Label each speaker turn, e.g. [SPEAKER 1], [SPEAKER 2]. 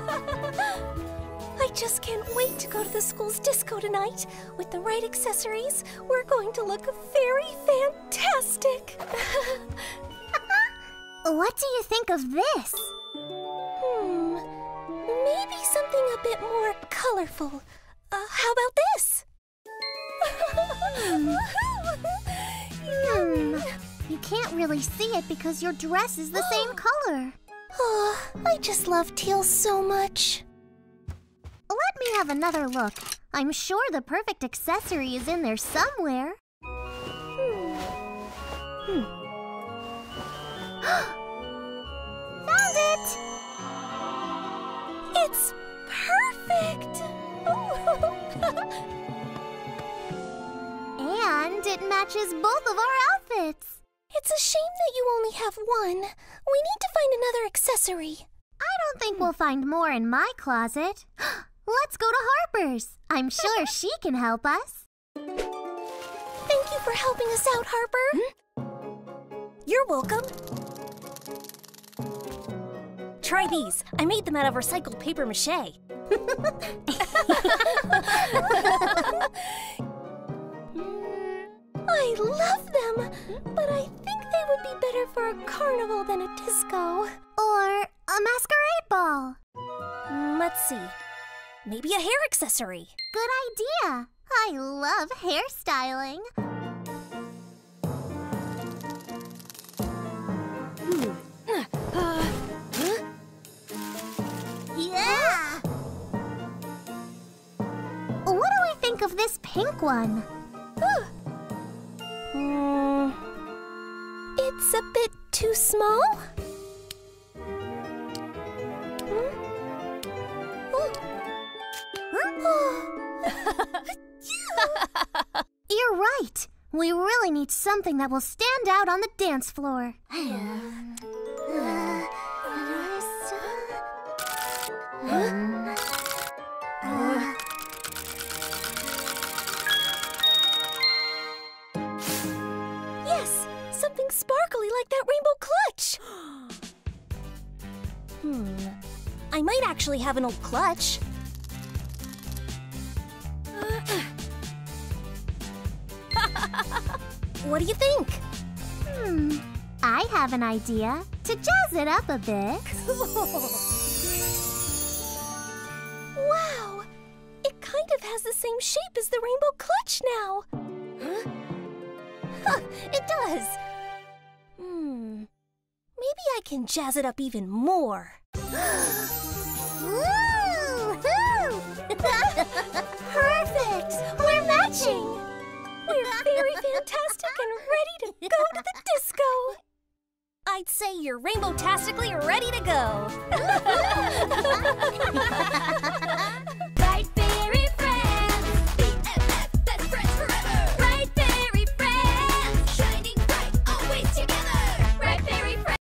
[SPEAKER 1] go to the school's disco tonight. With the right accessories, we're going to look very fantastic.
[SPEAKER 2] What do you think of this?
[SPEAKER 1] hmm, maybe something a bit more colorful. Uh, how about this?
[SPEAKER 2] Hmm. You can't really see it because your dress is the same color.
[SPEAKER 1] Oh, I just love teal so much.
[SPEAKER 2] Let me have another look. I'm sure the perfect accessory is in there somewhere.
[SPEAKER 1] Hmm.
[SPEAKER 2] Found it!
[SPEAKER 1] It's perfect!
[SPEAKER 2] And it matches both of our outfits.
[SPEAKER 1] It's a shame that you only have one. We need to find another accessory.
[SPEAKER 2] I don't think we'll find more in my closet. Let's go to Harper's. I'm sure she can help us.
[SPEAKER 1] Thank you for helping us out, Harper. Hmm? You're welcome. Try these. I made them out of recycled paper mache. I love them, but I better for a carnival than a disco.
[SPEAKER 2] Or a masquerade ball.
[SPEAKER 1] Mm, Let's see. Maybe a hair accessory.
[SPEAKER 2] Good idea. I love hairstyling. Yeah! What do we think of this pink one?
[SPEAKER 1] Hmm. It's a bit too small? Hmm?
[SPEAKER 2] You're right. We really need something that will stand out on the dance floor.
[SPEAKER 1] Yes, hmm. I might actually have an old clutch. what do you think?
[SPEAKER 2] Hmm. I have an idea to jazz it up a bit.
[SPEAKER 1] wow! It kind of has the same shape as the rainbow clutch now. Huh? Huh, it does. I can jazz it up even more. Perfect! We're matching! We're very fantastic and ready to go to the disco! I'd say you're rainbow-tastically ready to go!